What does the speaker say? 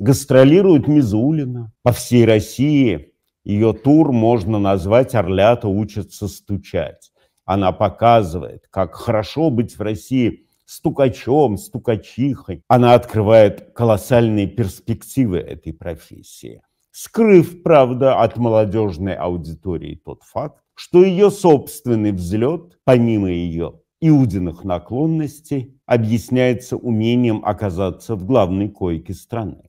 Гастролирует Мизулина. По всей России ее тур можно назвать «Орлята учатся стучать». Она показывает, как хорошо быть в России стукачом, стукачихой. Она открывает колоссальные перспективы этой профессии, скрыв, правда, от молодежной аудитории тот факт, что ее собственный взлет, помимо ее иудиных наклонностей, объясняется умением оказаться в главной койке страны.